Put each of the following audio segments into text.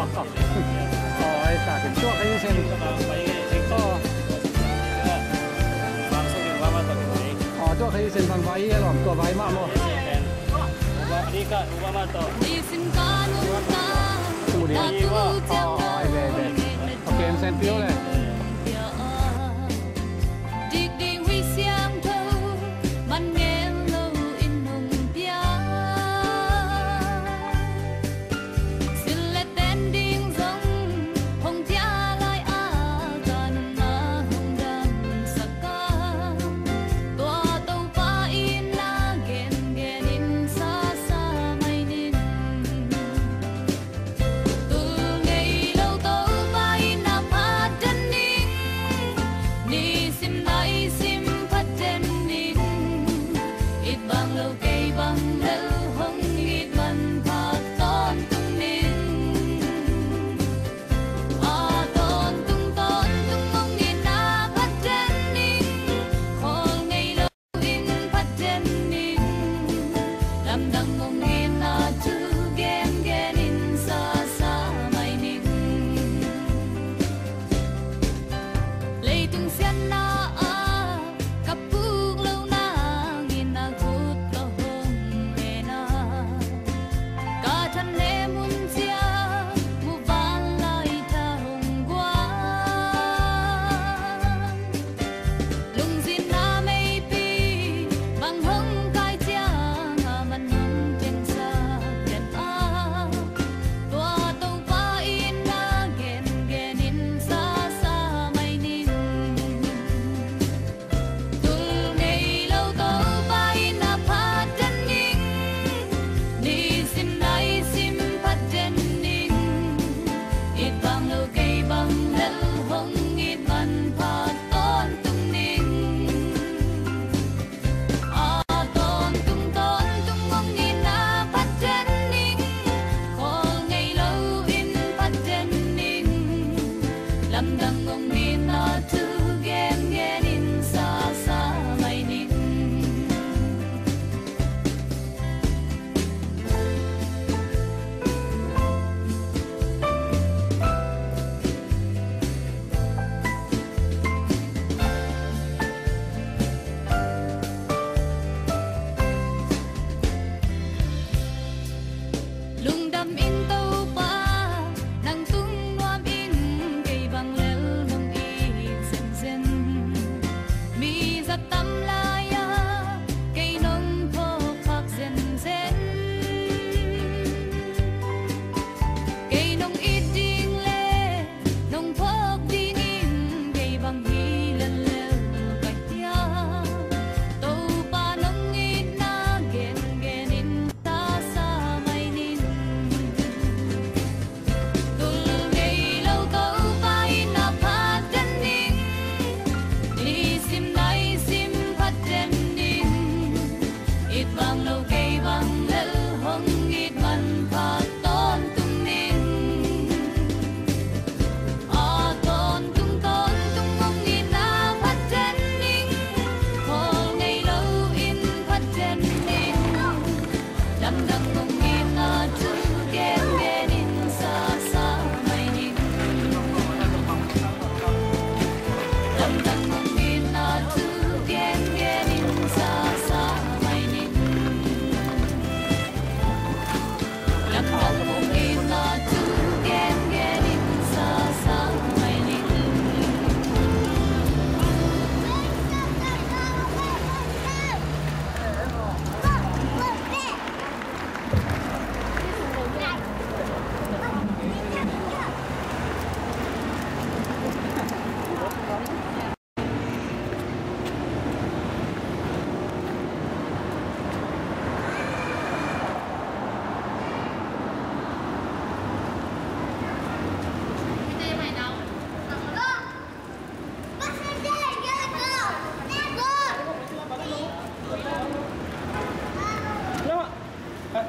어, 알겠다. 그 추억 해주신. 어, 어, 추억 해주신 선 váy lỏm tua váy mạ mô. Kemudian, oh, iya, iya. Oke, em sen piu deh.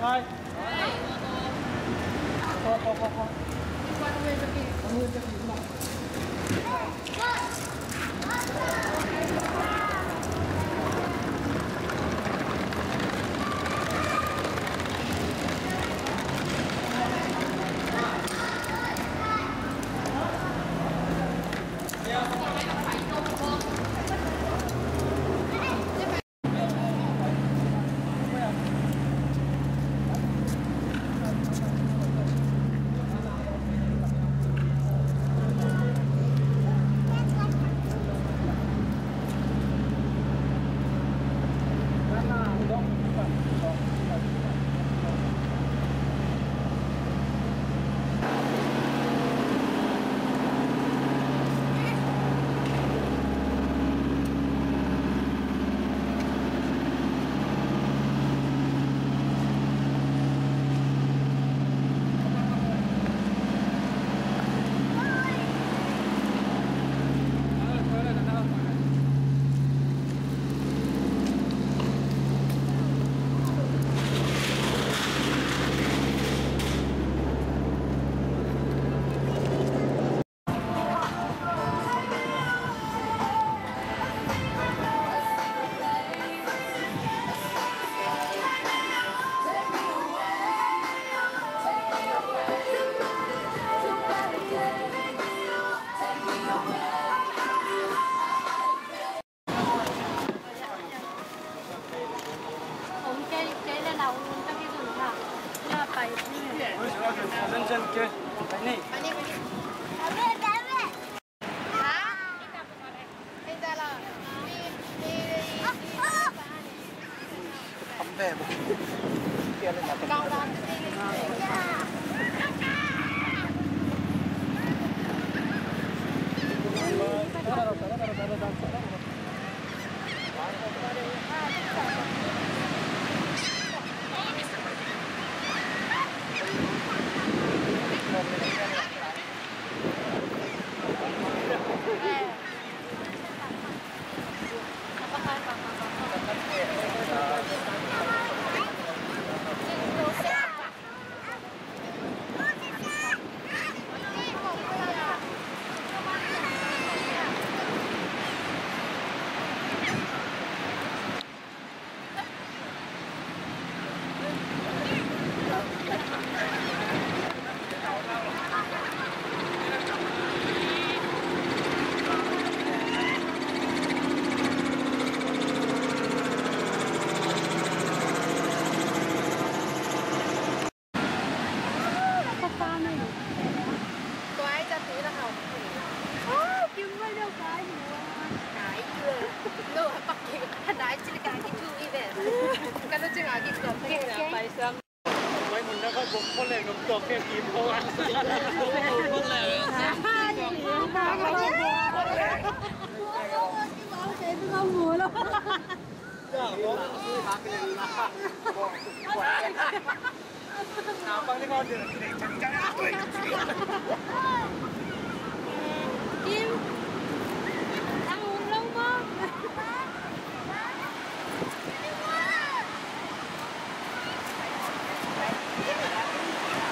开。好好好好。关，卖吧刚刚那个 có một con lệ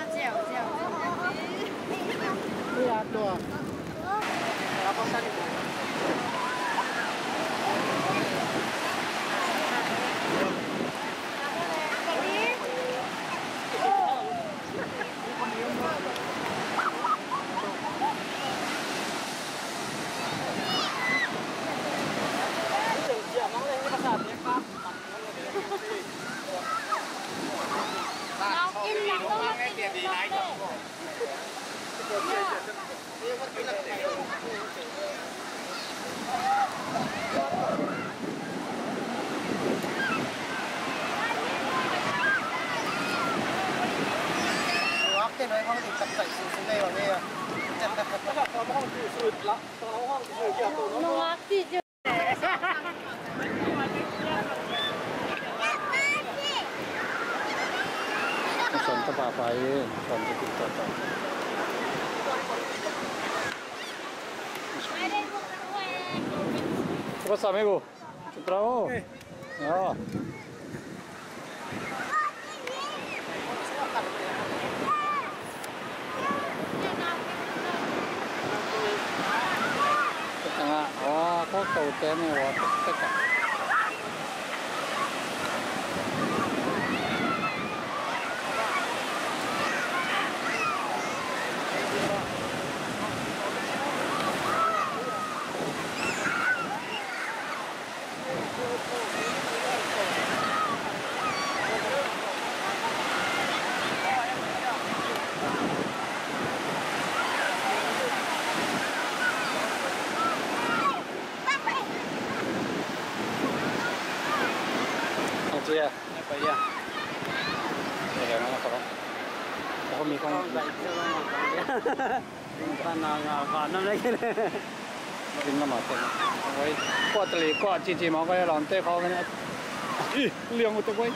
Aja, iya, tuh. Lapasan itu. Nungaki je. Pesan apa-apain, pesan kita Coba amigo. Chutrao. Okay. Oh. Eh. Ya. と打てねっててた。Còn năm đấy cái này. dính nó. Quay. Qua tali qua chi chi mà cái lòng tê khó cái này. Liều một tụi quay.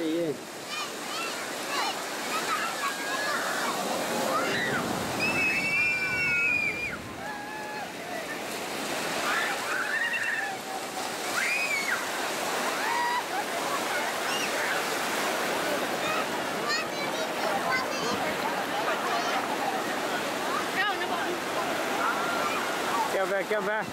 Ian. Come back, come back.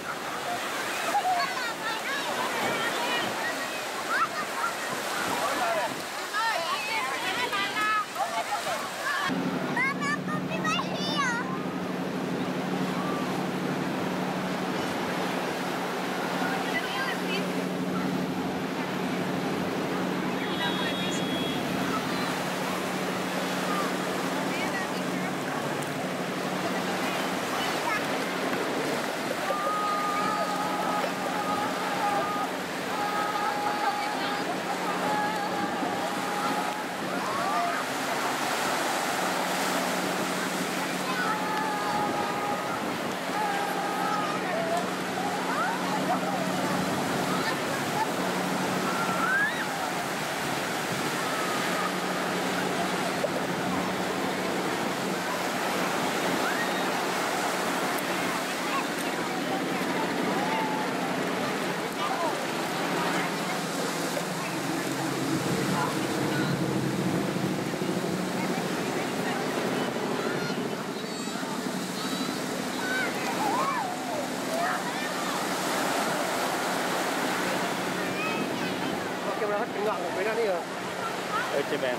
Okay, ma'am.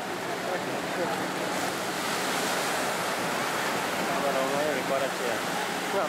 Okay, sure. Agora vamos recordar aqui. Não.